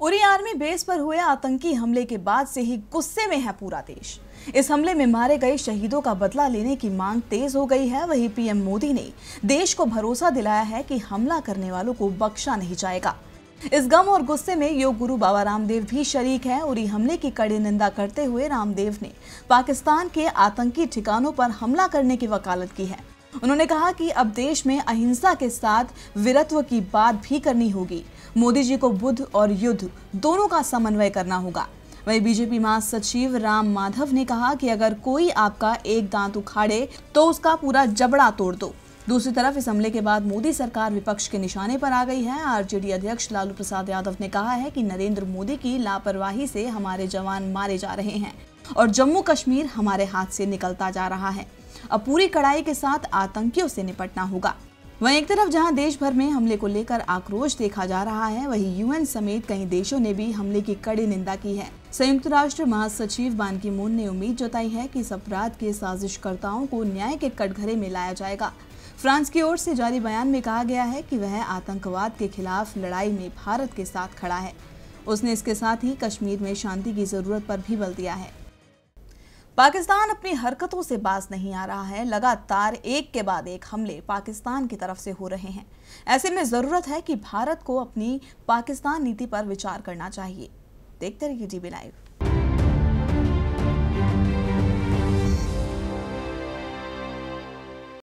Uri army base पर हुए आतंकी हमले के बाद से ही गुस्से में है पूरा देश। इस हमले में मारे गए शहीदों का बदला लेने की मांग तेज हो गई है। वहीं पीएम मोदी ने देश को भरोसा दिलाया है कि हमला करने वालों को बख्शा नहीं जाएगा। इस गम और गुस्से में योग गुरु बाबा रामदेव भी शरीक है। उरी हमले की कड़ी निंदा करते हुए रामदेव ने पाकिस्तान के आतंकी ठिकानों पर हमला करने की वकालत की है। उन्होंने कहा कि अब देश में अहिंसा के साथ वीरत्व की बात भी करनी होगी। मोदी जी को बुद्ध और युद्ध दोनों का समन्वय करना होगा। वहीं बीजेपी महासचिव राम माधव ने कहा कि अगर कोई आपका एक दांत उखाड़े तो उसका पूरा जबड़ा तोड़ दो। दूसरी तरफ़ इस हमले के बाद मोदी सरकार विपक्ष के निशाने पर आ गई है। आरजेडी अध्यक्ष लालू प्रसाद यादव ने कहा है कि नरेंद्र मोदी की लापरवाही से हमारे जवान मारे जा रहे हैं और जम्मू कश्मीर हमारे हाथ से निकलता जा रहा है। अब पूरी कड़ाई के साथ आतंकियों से निपटना होगा। वहीं एक तरफ़ जहाँ देश भर में हमले को लेकर आक्रोश देखा जा रहा है, वहीं यूएन समेत कई देशों ने भी हमले की कड़ी निंदा की है। संयुक्त राष्ट्र महासचिव बान की मून ने उम्मीद जताई है कि इस अपराध के साजिशकर्ताओं को न्याय के कटघरे में लाया जाएगा। फ्रांस की ओर से जारी बयान में कहा गया है कि वह आतंकवाद के खिलाफ लड़ाई में भारत के साथ खड़ा है। उसने इसके साथ ही कश्मीर में शांति की ज़रूरत पर भी बल दिया है। पाकिस्तान अपनी हरकतों से बाज नहीं आ रहा है। लगातार एक के बाद एक हमले पाकिस्तान की तरफ़ से हो रहे हैं। ऐसे में ज़रूरत है कि भारत को अपनी पाकिस्तान नीति पर विचार करना चाहिए। देखते रहिए जीबी लाइव।